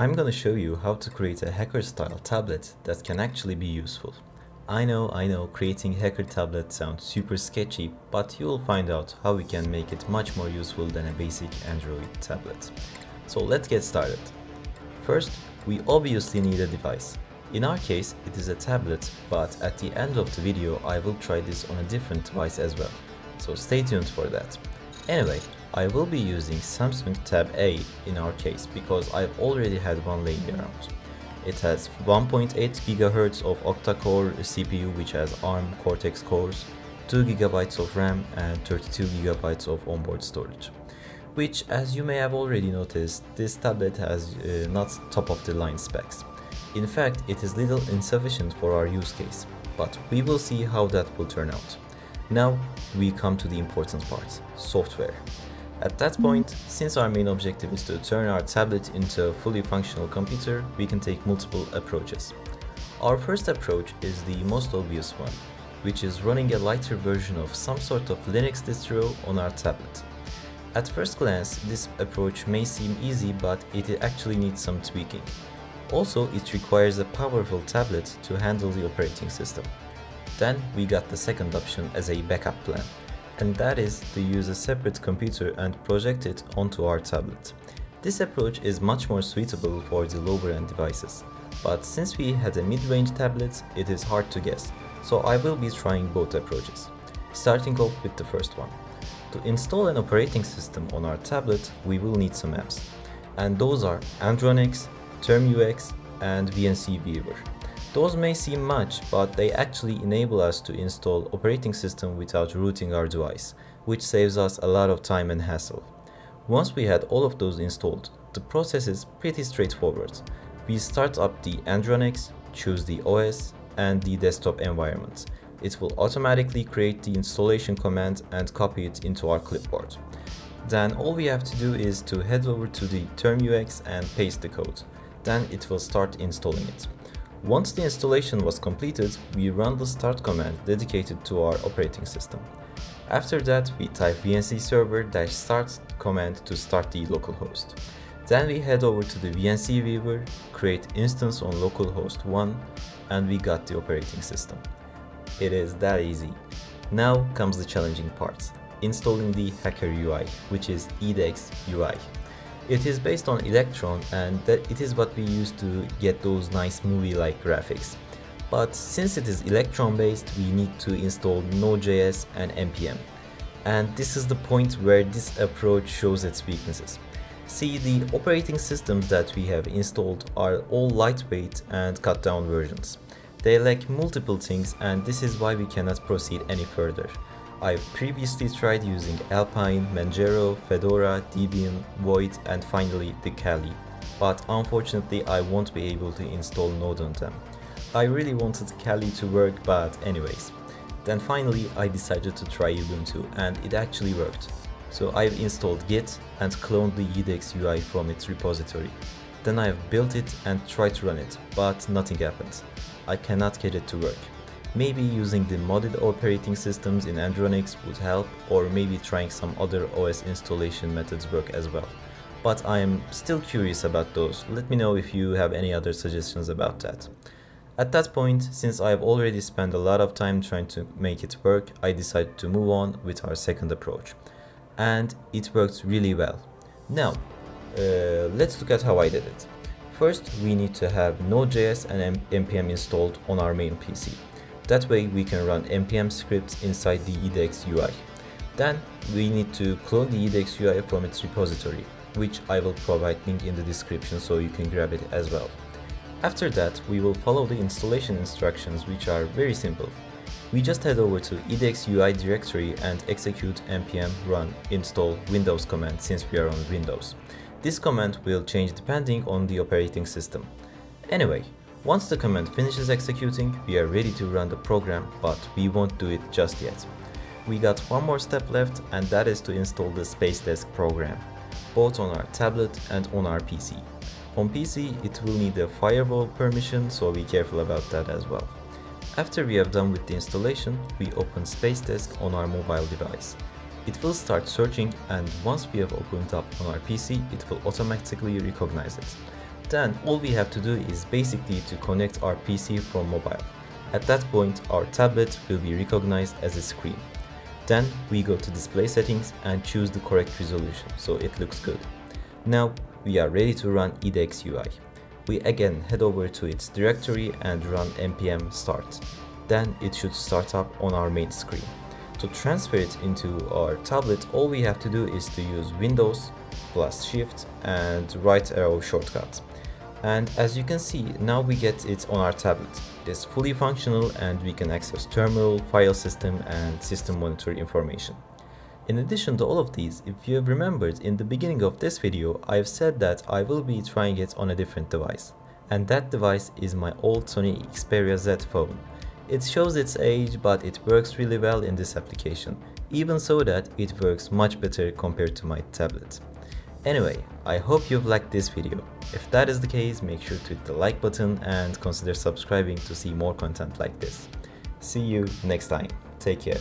I'm gonna show you how to create a hacker style tablet that can actually be useful. I know, I know, creating hacker tablet sounds super sketchy, but you will find out how we can make it much more useful than a basic Android tablet. So let's get started. First, we obviously need a device. In our case, it is a tablet, but at the end of the video I will try this on a different device as well. So stay tuned for that. Anyway, I will be using Samsung Tab A in our case because I've already had one laying around. It has 1.8 GHz of octa-core CPU which has ARM Cortex cores, 2 GB of RAM and 32 GB of onboard storage. Which as you may have already noticed, this tablet has uh, not top of the line specs. In fact, it is little insufficient for our use case, but we will see how that will turn out. Now we come to the important part, software. At that point, since our main objective is to turn our tablet into a fully functional computer, we can take multiple approaches. Our first approach is the most obvious one, which is running a lighter version of some sort of Linux distro on our tablet. At first glance, this approach may seem easy, but it actually needs some tweaking. Also, it requires a powerful tablet to handle the operating system. Then we got the second option as a backup plan and that is to use a separate computer and project it onto our tablet. This approach is much more suitable for the lower end devices, but since we had a mid-range tablet, it is hard to guess, so I will be trying both approaches. Starting off with the first one. To install an operating system on our tablet, we will need some apps, and those are Andronix, Termux, and VNC Viewer. Those may seem much, but they actually enable us to install operating system without rooting our device, which saves us a lot of time and hassle. Once we had all of those installed, the process is pretty straightforward. We start up the Andronix, choose the OS and the desktop environment. It will automatically create the installation command and copy it into our clipboard. Then all we have to do is to head over to the Termux and paste the code. Then it will start installing it. Once the installation was completed, we run the start command dedicated to our operating system. After that, we type vnc server-start command to start the localhost. Then we head over to the VNC viewer, create instance on localhost 1, and we got the operating system. It is that easy. Now comes the challenging part, installing the Hacker UI, which is EDX UI. It is based on Electron and that it is what we use to get those nice movie-like graphics. But since it is Electron based, we need to install Node.js and NPM. And this is the point where this approach shows its weaknesses. See, the operating systems that we have installed are all lightweight and cut down versions. They lack multiple things and this is why we cannot proceed any further. I've previously tried using Alpine, Manjaro, Fedora, Debian, Void and finally the Kali, but unfortunately I won't be able to install Node on them. I really wanted Kali to work but anyways. Then finally I decided to try Ubuntu and it actually worked. So I've installed Git and cloned the eDEX-UI from its repository. Then I've built it and tried to run it, but nothing happened. I cannot get it to work. Maybe using the modded operating systems in Andronix would help or maybe trying some other OS installation methods work as well. But I am still curious about those, let me know if you have any other suggestions about that. At that point, since I have already spent a lot of time trying to make it work, I decided to move on with our second approach. And it worked really well. Now, uh, let's look at how I did it. First, we need to have Node.js and npm installed on our main PC. That way we can run npm scripts inside the eDEX-UI. Then we need to clone the eDEX-UI from its repository, which I will provide link in the description so you can grab it as well. After that, we will follow the installation instructions which are very simple. We just head over to eDEX-UI directory and execute npm run install windows command since we are on Windows. This command will change depending on the operating system. Anyway, once the command finishes executing, we are ready to run the program, but we won't do it just yet. We got one more step left and that is to install the Spacedesk program, both on our tablet and on our PC. On PC, it will need a firewall permission, so be careful about that as well. After we have done with the installation, we open Spacedesk on our mobile device. It will start searching and once we have opened up on our PC, it will automatically recognize it. Then all we have to do is basically to connect our PC from mobile. At that point, our tablet will be recognized as a screen. Then we go to display settings and choose the correct resolution so it looks good. Now we are ready to run eDEX-UI. We again head over to its directory and run npm start. Then it should start up on our main screen. To transfer it into our tablet, all we have to do is to use Windows plus Shift and right arrow shortcut. And as you can see, now we get it on our tablet. It is fully functional and we can access terminal, file system and system monitor information. In addition to all of these, if you have remembered in the beginning of this video, I have said that I will be trying it on a different device. And that device is my old Sony Xperia Z phone. It shows its age, but it works really well in this application, even so that it works much better compared to my tablet. Anyway, I hope you've liked this video. If that is the case, make sure to hit the like button and consider subscribing to see more content like this. See you next time. Take care.